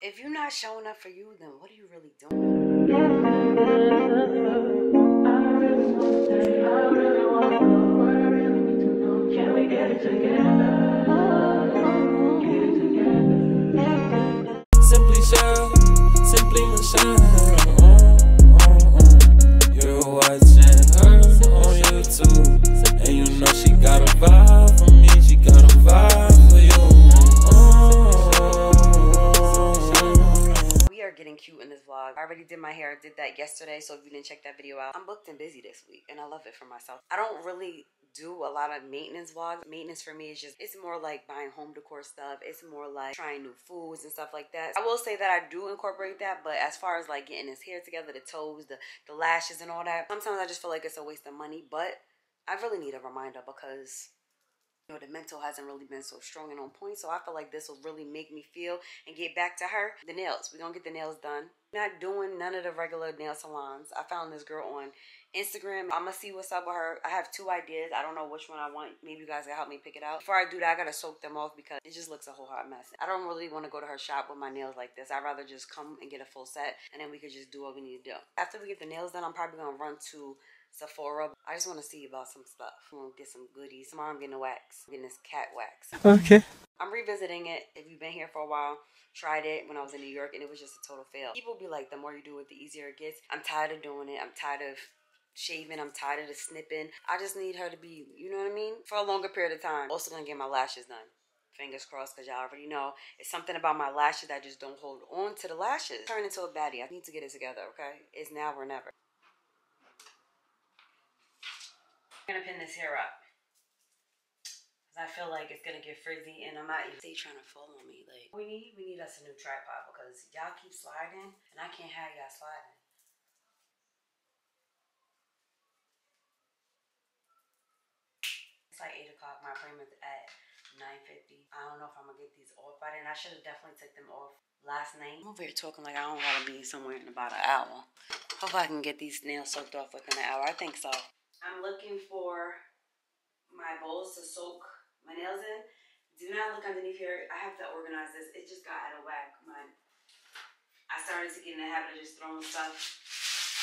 If you're not showing up for you, then what are you really doing? Simply Shell, simply Michelle. You're watching her on YouTube, and you know she got a vibe getting cute in this vlog. I already did my hair, I did that yesterday, so if you didn't check that video out, I'm booked and busy this week, and I love it for myself. I don't really do a lot of maintenance vlogs. Maintenance for me is just, it's more like buying home decor stuff. It's more like trying new foods and stuff like that. I will say that I do incorporate that, but as far as like getting his hair together, the toes, the, the lashes and all that, sometimes I just feel like it's a waste of money, but I really need a reminder because you know, the mental hasn't really been so strong and on point. So I feel like this will really make me feel and get back to her. The nails. We're going to get the nails done. Not doing none of the regular nail salons. I found this girl on Instagram. I'm going to see what's up with her. I have two ideas. I don't know which one I want. Maybe you guys can help me pick it out. Before I do that, I got to soak them off because it just looks a whole hot mess. I don't really want to go to her shop with my nails like this. I'd rather just come and get a full set and then we could just do what we need to do. After we get the nails done, I'm probably going to run to Sephora. I just want to see about some stuff. I'm gonna get some goodies. Mom I'm getting a wax. I'm getting this cat wax. Okay. I'm revisiting it. If you've been here for a while, tried it when I was in New York and it was just a total fail. People be like, the more you do it, the easier it gets. I'm tired of doing it. I'm tired of shaving. I'm tired of the snipping. I just need her to be, you know what I mean? For a longer period of time. Also gonna get my lashes done. Fingers crossed, because y'all already know it's something about my lashes that just don't hold on to the lashes. Turn into a baddie. I need to get it together, okay? It's now or never. I'm gonna pin this hair up. Cause I feel like it's gonna get frizzy and I'm not even they trying to follow me. Like we need we need us a new tripod because y'all keep sliding and I can't have y'all sliding. It's like eight o'clock. My appointment's at nine fifty. I don't know if I'm gonna get these off by then. I should have definitely took them off last night. I'm over here talking like I don't want to be somewhere in about an hour. Hope I can get these nails soaked off within an hour. I think so. I'm looking for my bowls to soak my nails in. Do not look underneath here. I have to organize this. It just got out of whack. My, I started to get in the habit of just throwing stuff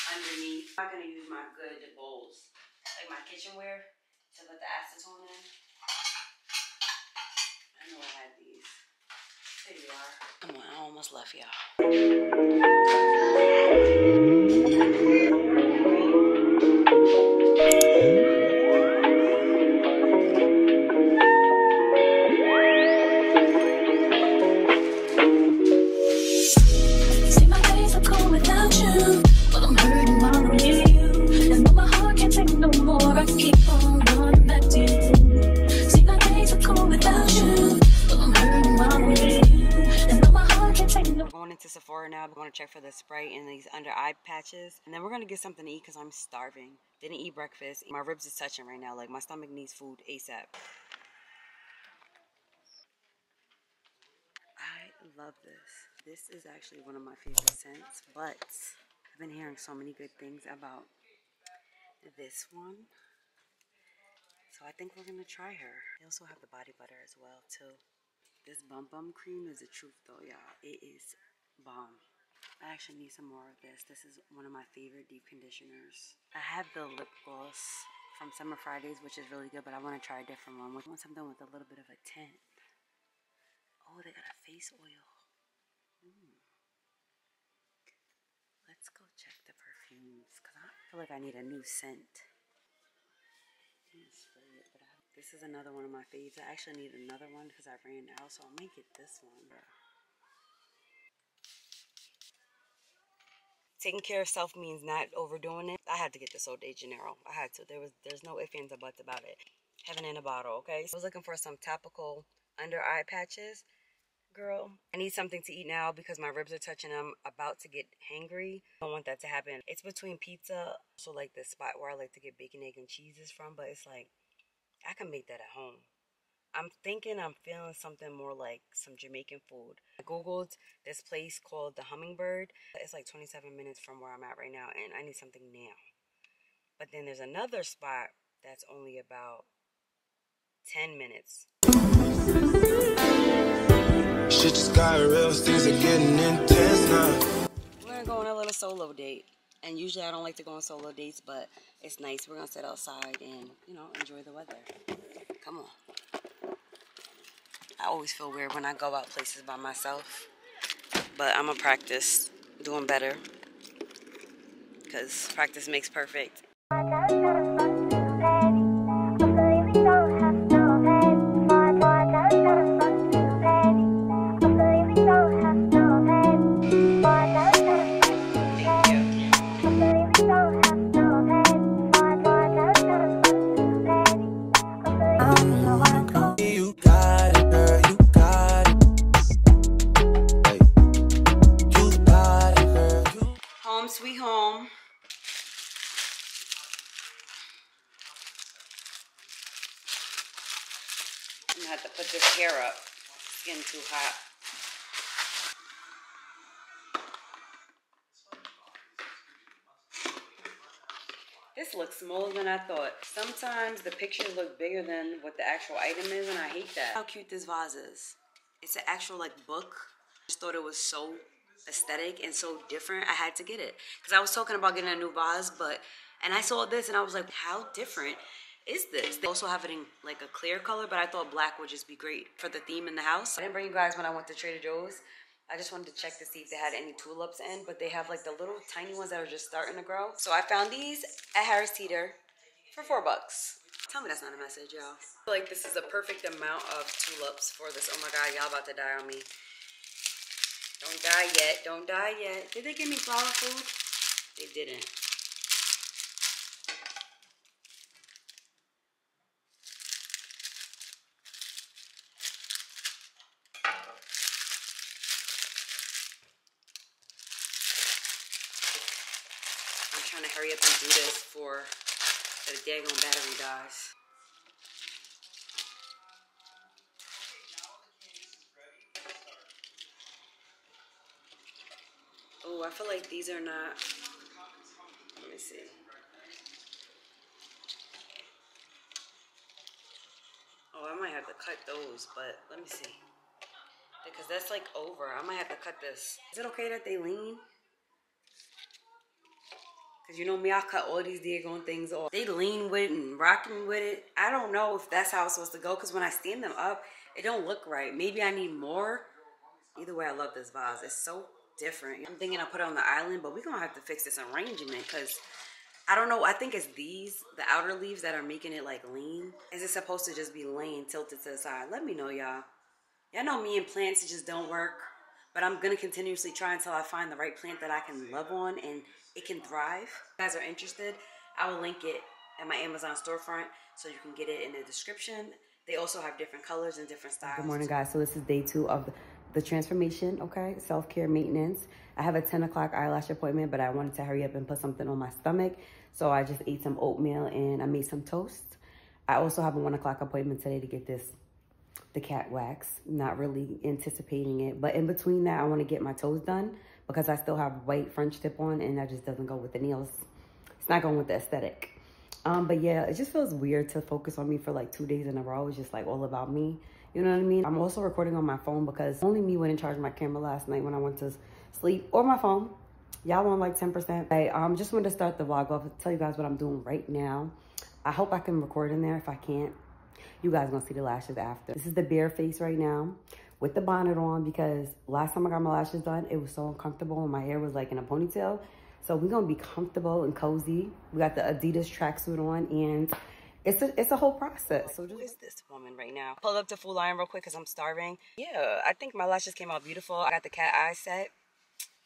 underneath. I'm not gonna use my good bowls, like my kitchenware, to put the acetone in. I know I had these. There you are. Come on, I almost left y'all. Going now. We're going to check for the spray and these under eye patches. And then we're going to get something to eat because I'm starving. Didn't eat breakfast. My ribs is touching right now. Like my stomach needs food ASAP. I love this. This is actually one of my favorite scents, but I've been hearing so many good things about this one. So I think we're gonna try her. They also have the body butter as well too. This bum bum cream is the truth though, y'all. It is bomb. I actually need some more of this. This is one of my favorite deep conditioners. I have the lip gloss from Summer Fridays, which is really good, but I want to try a different one. I want something with a little bit of a tint. Oh, they got a face oil. Hmm. Let's go check the perfumes because I feel like I need a new scent. This is another one of my faves. I actually need another one because I ran out, so I might get this one. Taking care of self means not overdoing it. I had to get this Sol de Janeiro. I had to. There was there's no ifs ands or buts about it. Heaven in a bottle, okay? So I was looking for some topical under eye patches. Girl, I need something to eat now because my ribs are touching. I'm about to get hangry. I don't want that to happen. It's between pizza, so like the spot where I like to get bacon, egg, and cheeses from, but it's like I can make that at home. I'm thinking I'm feeling something more like some Jamaican food. I googled this place called the Hummingbird. It's like 27 minutes from where I'm at right now, and I need something now. But then there's another spot that's only about 10 minutes. Shit just got real, things are getting intense now. We're gonna go on a little solo date. And usually I don't like to go on solo dates, but it's nice. We're gonna sit outside and, you know, enjoy the weather. Come on. I always feel weird when I go out places by myself. But I'm gonna practice doing better. Because practice makes perfect. Sometimes the pictures look bigger than what the actual item is, and I hate that. How cute this vase is. It's an actual like book. I just thought it was so aesthetic and so different. I had to get it because I was talking about getting a new vase, but and I saw this and I was like, how different is this? They also have it in like a clear color, but I thought black would just be great for the theme in the house. I didn't bring you guys when I went to Trader Joe's. I just wanted to check to see if they had any tulips in, but they have like the little tiny ones that are just starting to grow. So I found these at Harris Teeter for four bucks. Tell me that's not a message, y'all. I feel like this is a perfect amount of tulips for this. Oh my god, y'all about to die on me. Don't die yet. Don't die yet. Did they give me flower food? They didn't. I'm trying to hurry up and do this for the daggone battery dies. Oh, I feel like these are not. Let me see. Oh, I might have to cut those, but let me see. Because that's like over. I might have to cut this. Is it okay that they lean? Cause you know me, I cut all these daggone things off. They lean with it and rocking with it. I don't know if that's how it's supposed to go. Cause when I stand them up, it don't look right. Maybe I need more. Either way, I love this vase. It's so different. I'm thinking I'll put it on the island, but we're gonna have to fix this arrangement because I don't know. I think it's these, the outer leaves that are making it like lean. Is it supposed to just be laying tilted to the side? Let me know, y'all. Y'all know me and plants, just don't work. But I'm gonna continuously try until I find the right plant that I can love on and it can thrive. If you guys are interested, I will link it at my Amazon storefront so you can get it in the description. They also have different colors and different styles. Good morning, guys. So this is day two of the transformation, okay? Self-care maintenance. I have a 10 o'clock eyelash appointment, but I wanted to hurry up and put something on my stomach. So I just ate some oatmeal and I made some toast. I also have a one o'clock appointment today to get this the cat wax. Not really anticipating it. But in between that, I want to get my toes done because I still have white French tip on and that just doesn't go with the nails. It's not going with the aesthetic. Um, but yeah, it just feels weird to focus on me for like two days in a row. It's just like all about me. You know what I mean? I'm also recording on my phone because only me went and charged my camera last night when I went to sleep or my phone. Y'all on like 10%. I um, just wanted to start the vlog off tell you guys what I'm doing right now. I hope I can record in there. If I can't, you guys gonna see the lashes after. This is the bare face right now with the bonnet on because last time I got my lashes done, it was so uncomfortable and my hair was like in a ponytail. So we're gonna be comfortable and cozy. We got the Adidas tracksuit on and it's a, it's a whole process. So who is this woman right now? Pull up to Full Line real quick because I'm starving. Yeah, I think my lashes came out beautiful. I got the cat eye set.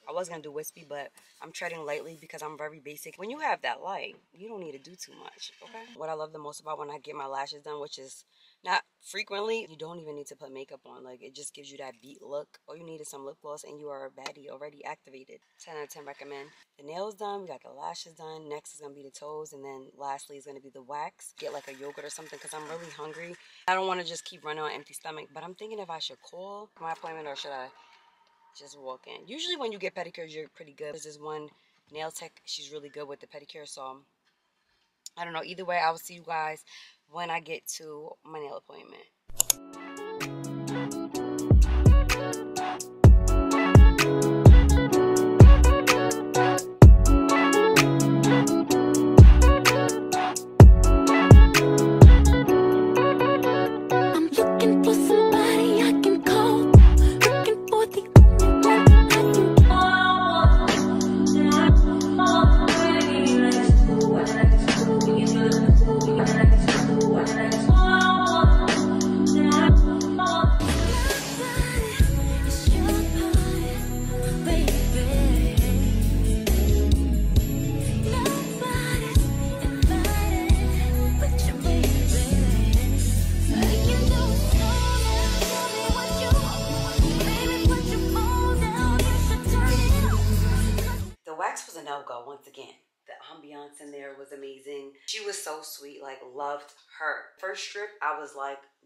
I was gonna do wispy, but I'm treading lightly because I'm very basic. When you have that light, you don't need to do too much, okay? Mm-hmm. What I love the most about when I get my lashes done, which is not frequently, you don't even need to put makeup on. Like, it just gives you that beat look. All you need is some lip gloss and you are a baddie already activated. 10 out of 10 recommend. The nails done, we got the lashes done. Next is gonna be the toes, and then lastly is gonna be the wax. Get like a yogurt or something because I'm really hungry. I don't wanna just keep running on empty stomach, but I'm thinking if I should call my appointment or should I just walk in. Usually when you get pedicures, you're pretty good. There's this one nail tech. She's really good with the pedicure. So I don't know. Either way, I will see you guys when I get to my nail appointment.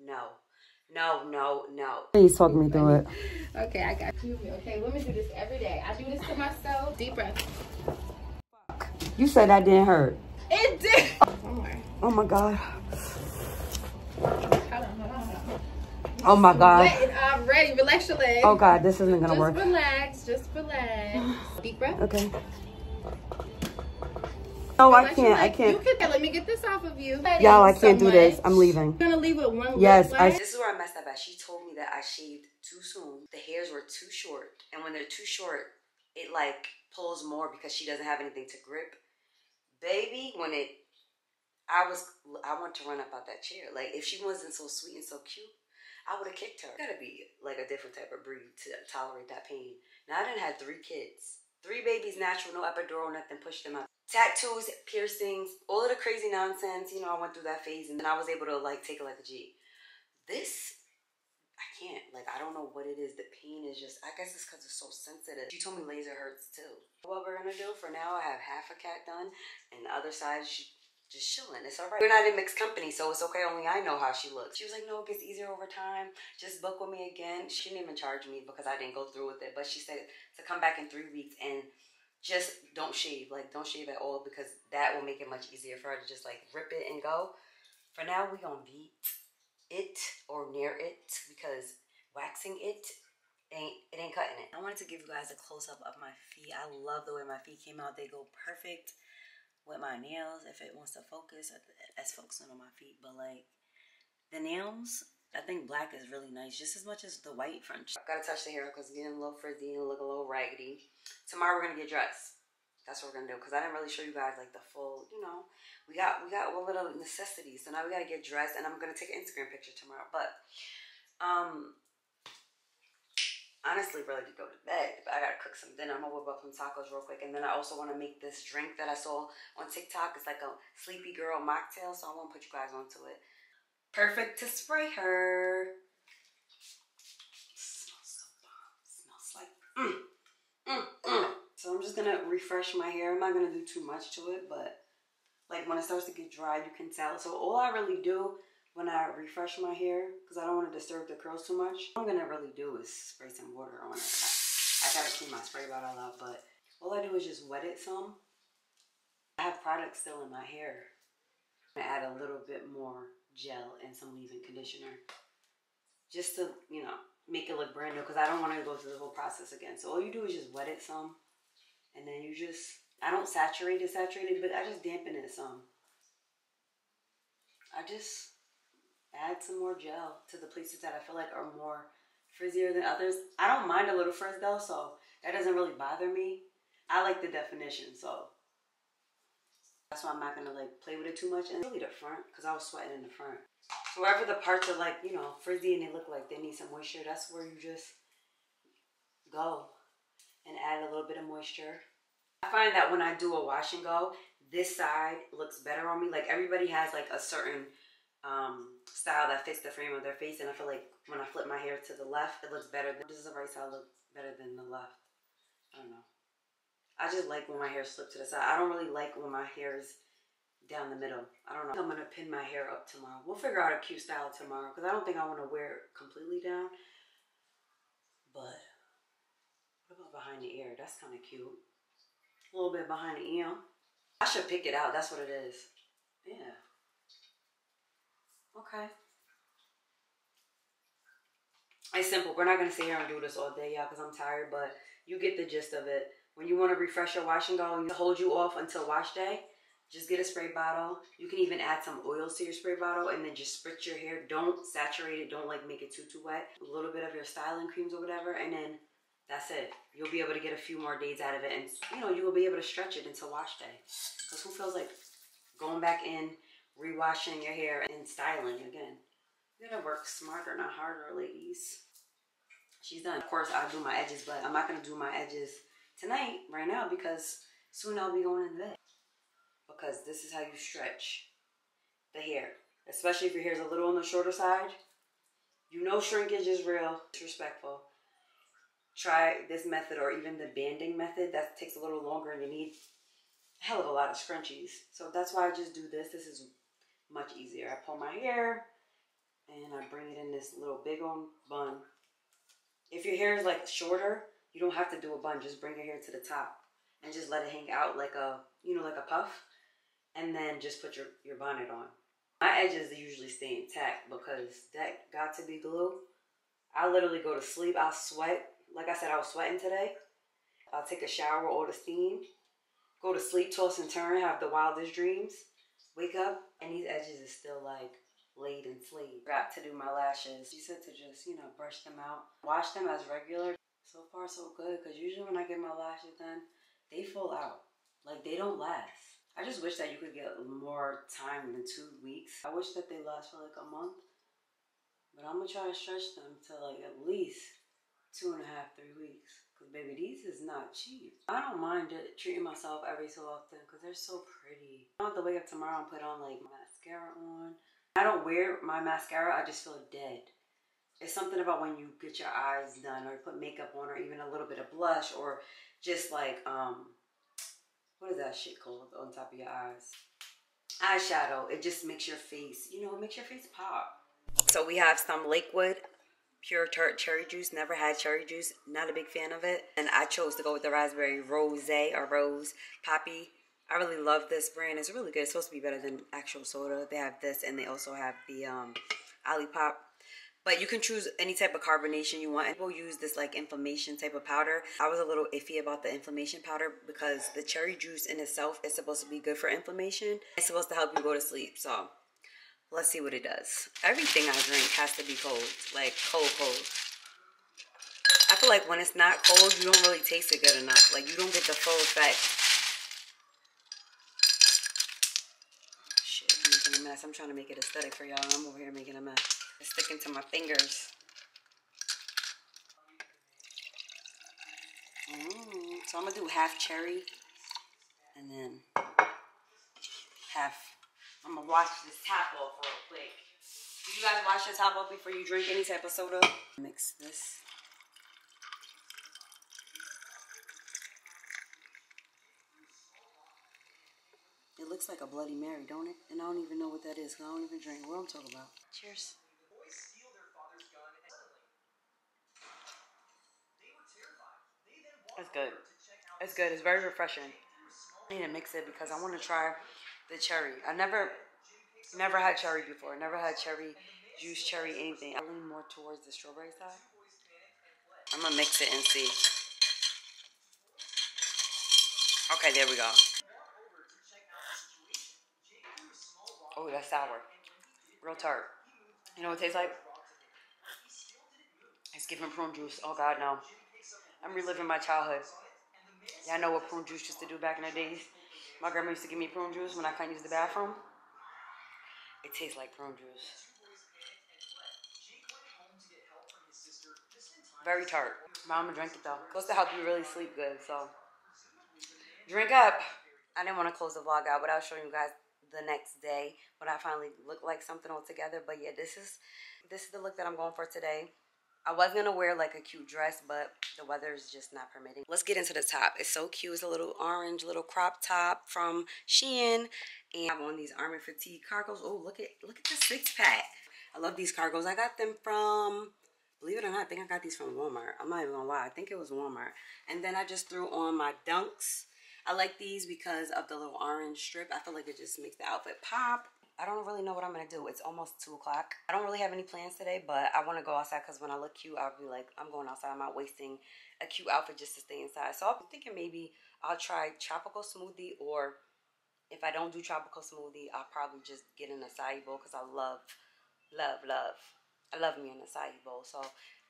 No, no, no, no. Please talk me through it. Okay, I got you. Okay, women do this every day. I do this to myself. Deep breath. You said that didn't hurt. It did. One more. Oh my god. Oh my god. Wet I'm ready. Relax your legs. Oh god, this isn't gonna Just work. relax. Just relax. Deep breath. Okay. No, I can't. I can't. You can. Let me get this off of you. Y'all, I can't do this. I'm leaving. I'm gonna leave with one. Yes, I. This is where I messed up at. She told me that I shaved too soon. The hairs were too short, and when they're too short, it like pulls more because she doesn't have anything to grip. Baby, when it, I was, I want to run up out that chair. Like if she wasn't so sweet and so cute, I would have kicked her. Gotta be like a different type of breed to tolerate that pain. Now I didn't have three kids, three babies, natural, no epidural, nothing. Pushed them out. Tattoos, piercings, all of the crazy nonsense. You know, I went through that phase, and then I was able to like take it like a G. This I can't. Like, I don't know what it is. The pain is just, I guess it's because it's so sensitive. She told me laser hurts too. What we're gonna do for now, I have half a cat done, and the other side, she just chilling. It's all right. We're not in mixed company, so it's okay. Only I know how she looks. She was like, no, it gets easier over time. Just book with me again. She didn't even charge me because I didn't go through with it, but she said to come back in three weeks and just don't shave. Like, don't shave at all because that will make it much easier for her to just like rip it and go. For now, we gonna Veet it or Nair it because waxing it ain't it ain't cutting it. I wanted to give you guys a close up of my feet. I love the way my feet came out. They go perfect with my nails. If it wants to focus, that's focusing on my feet. But like the nails, I think black is really nice, just as much as the white French. I gotta touch the hair because it's getting a little frizzy and look a little raggedy. Tomorrow we're gonna get dressed. That's what we're gonna do because I didn't really show you guys like the full, you know, we got we got a little necessities. So now we gotta get dressed, and I'm gonna take an Instagram picture tomorrow. But um, honestly, really to go to bed. But I gotta cook some dinner. I'm gonna whip up some tacos real quick, and then I also want to make this drink that I saw on TikTok. It's like a sleepy girl mocktail, so I want to put you guys onto it. Perfect to spray her. smells so bomb. smells like mm, mm, mm. So I'm just gonna refresh my hair. I'm not gonna do too much to it, but like when it starts to get dry, you can tell. So all I really do when I refresh my hair, because I don't want to disturb the curls too much, all I'm gonna really do is spray some water on it. I, I gotta clean my spray bottle out, but all I do is just wet it some. I have product still in my hair. I'm gonna add a little bit more gel and some leave-in conditioner, just to you know make it look brand new. Because I don't want to go through the whole process again. So all you do is just wet it some, and then you just I don't saturate it, saturate it, but I just dampen it some. I just add some more gel to the places that I feel like are more frizzier than others. I don't mind a little frizz though, so that doesn't really bother me. I like the definition, so that's why I'm not gonna like play with it too much. And really the front, because I was sweating in the front. So wherever the parts are like, you know, frizzy and they look like they need some moisture, that's where you just go and add a little bit of moisture. I find that when I do a wash and go, this side looks better on me. Like everybody has like a certain um, style that fits the frame of their face, and I feel like when I flip my hair to the left, it looks better. This is the right side looks better than the left? I don't know. I just like when my hair slips to the side. I don't really like when my hair is down the middle. I don't know. I'm gonna pin my hair up tomorrow. We'll figure out a cute style tomorrow because I don't think I want to wear it completely down. But what about behind the ear? That's kind of cute. A little bit behind the ear. I should pick it out. That's what it is. Yeah. Okay. It's simple. We're not gonna sit here and do this all day, y'all, because I'm tired. But you get the gist of it. When you want to refresh your wash and go and hold you off until wash day, just get a spray bottle. You can even add some oils to your spray bottle and then just spritz your hair. Don't saturate it. Don't like make it too too wet. A little bit of your styling creams or whatever, and then that's it. You'll be able to get a few more days out of it, and you know you will be able to stretch it until wash day. Because who feels like going back in, rewashing your hair, and styling again? You gotta work smarter, not harder, ladies. She's done. Of course, I'll do my edges, but I'm not gonna do my edges tonight, right now, because soon I'll be going in bed. Because this is how you stretch the hair, especially if your hair's a little on the shorter side. You know shrinkage is real. Disrespectful. try this method or even the banding method. That takes a little longer and you need a hell of a lot of scrunchies. So that's why I just do this. This is much easier. I pull my hair and I bring it in this little big old bun. If your hair is like shorter, you don't have to do a bun. Just bring your hair to the top and just let it hang out like a, you know, like a puff. And then just put your, your bonnet on. My edges usually stay intact because that got to be glue. I literally go to sleep. I'll sweat. Like I said, I was sweating today. I'll take a shower, all the steam, go to sleep, toss and turn, have the wildest dreams. Wake up, and these edges is still like laid and sleep. Got to do my lashes. She said to just, you know, brush them out. Wash them as regular. So far, so good. Because usually when I get my lashes done, they fall out. Like, they don't last. I just wish that you could get more time than two weeks. I wish that they last for like a month. But I'm going to try to stretch them to like at least two and a half, three weeks. Because, baby, these is not cheap. I don't mind treating myself every so often because they're so pretty. I don't have to wake up tomorrow and put on like mascara on. I don't wear my mascara, I just feel dead. It's something about when you get your eyes done or put makeup on or even a little bit of blush or just like, um, what is that shit called on top of your eyes? Eyeshadow. It just makes your face, you know, it makes your face pop. So we have some Lakewood pure tart cherry juice. Never had cherry juice. Not a big fan of it. And I chose to go with the raspberry rose or rose Poppi. I really love this brand. It's really good. It's supposed to be better than actual soda. They have this and they also have the um, Olipop. But you can choose any type of carbonation you want. People use this like inflammation type of powder. I was a little iffy about the inflammation powder because the cherry juice in itself is supposed to be good for inflammation. It's supposed to help you go to sleep. So let's see what it does. Everything I drink has to be cold, like cold, cold. I feel like when it's not cold, you don't really taste it good enough. Like you don't get the full effect. Shit, I'm making a mess. I'm trying to make it aesthetic for y'all. I'm over here making a mess. It's sticking to my fingers. So I'm gonna do half cherry and then half. I'm gonna wash this top off real quick. Do you guys wash your top off before you drink any type of soda? Mix this. It looks like a Bloody Mary, don't it? And I don't even know what that is, 'cause I don't even drink. What I'm talking about. Cheers. It's good. It's good. It's very refreshing. I need to mix it because I want to try the cherry. I never, never had cherry before. Never had cherry juice, cherry, anything. I lean more towards the strawberry side. I'm gonna mix it and see. Okay, there we go. Oh, that's sour. Real tart. You know what it tastes like? It's giving prune juice. Oh God, no. I'm reliving my childhood. Y'all know what prune juice used to do back in the days? My grandma used to give me prune juice when I couldn't use the bathroom. It tastes like prune juice. Very tart. My mama drank it though. Supposed to help you really sleep good, so drink up. I didn't want to close the vlog out without showing you guys the next day when I finally look like something all together. But yeah, this is this is the look that I'm going for today. I was gonna wear like a cute dress, but the weather is just not permitting. Let's get into the top. It's so cute. It's a little orange, little crop top from Shein, and I'm on these Army Fatigue cargos. Oh, look at look at the six pack. I love these cargos. I got them from, believe it or not, I think I got these from Walmart. I'm not even gonna lie. I think it was Walmart. And then I just threw on my Dunks. I like these because of the little orange strip. I feel like it just makes the outfit pop. I don't really know what I'm gonna do. It's almost two o'clock. I don't really have any plans today, but I want to go outside because when I look cute, I'll be like, I'm going outside. I'm not wasting a cute outfit just to stay inside. So I'm thinking maybe I'll try tropical smoothie, or if I don't do tropical smoothie, I'll probably just get an acai bowl because I love, love, love. I love me an acai bowl. So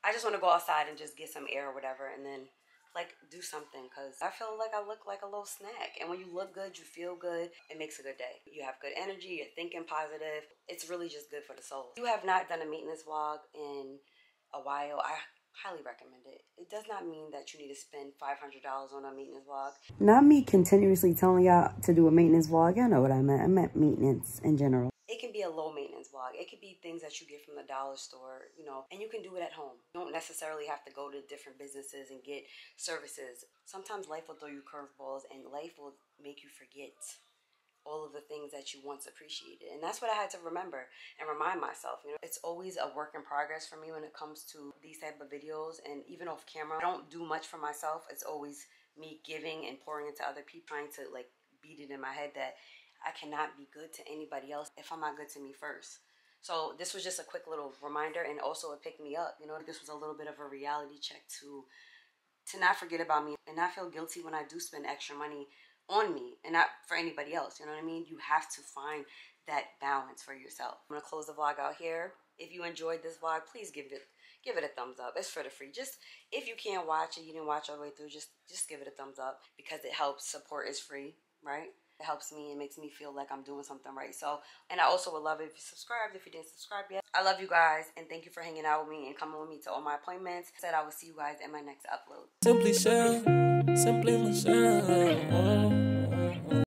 I just want to go outside and just get some air or whatever, and then like do something because I feel like I look like a little snack. And when you look good, you feel good, it makes a good day. You have good energy, you're thinking positive. It's really just good for the soul. If you have not done a maintenance vlog in a while, I highly recommend it. It does not mean that you need to spend $500 on a maintenance vlog. Not me continuously telling y'all to do a maintenance vlog. Y'all know what I meant. I meant maintenance in general. Be a low maintenance vlog. It could be things that you get from the dollar store, you know, and you can do it at home. You don't necessarily have to go to different businesses and get services. Sometimes life will throw you curveballs and life will make you forget all of the things that you once appreciated. And that's what I had to remember and remind myself. You know, it's always a work in progress for me when it comes to these type of videos and even off camera. I don't do much for myself. It's always me giving and pouring into other people, trying to like beat it in my head that I cannot be good to anybody else if I'm not good to me first. So this was just a quick little reminder and also it picked me up. You know, this was a little bit of a reality check to to not forget about me and not feel guilty when I do spend extra money on me and not for anybody else. You know what I mean? You have to find that balance for yourself. I'm gonna close the vlog out here. If you enjoyed this vlog, please give it give it a thumbs up. It's for the free. Just if you can't watch it, you didn't watch all the way through, just just give it a thumbs up because it helps. Support is free, right? It helps me and makes me feel like I'm doing something right. So, and I also would love it if you subscribed if you didn't subscribe yet. I love you guys and thank you for hanging out with me and coming with me to all my appointments. Said I will see you guys in my next upload. Simply Shell, Simply Michelle.